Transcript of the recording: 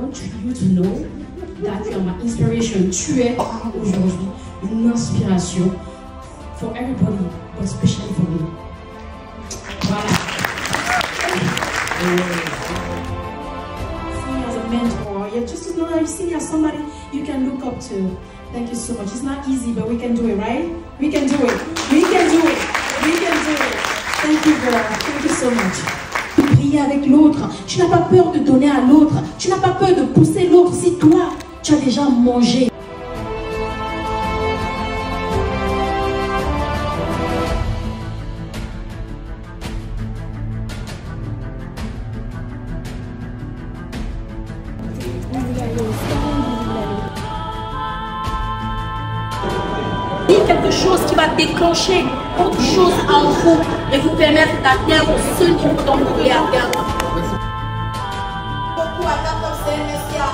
know that you are my inspiration. Tu es aujourd'hui une inspiration for everybody, but especially for me. Voilà. See me as a mentor. Yeah, just to know that you see me as somebody you can look up to. Thank you so much. It's not easy, but we can do it, right? We can do it. We can do it. We can do it. Thank you, girl. Thank you so much. Avec l'autre. Tu n'as pas peur de donner à l'autre. Tu n'as pas peur de pousser l'autre si toi, tu as déjà mangé. Quelque chose qui va déclencher autre chose en vous et vous permettre d'atteindre ce niveau dont lihat yang buat kantor saya Indonesia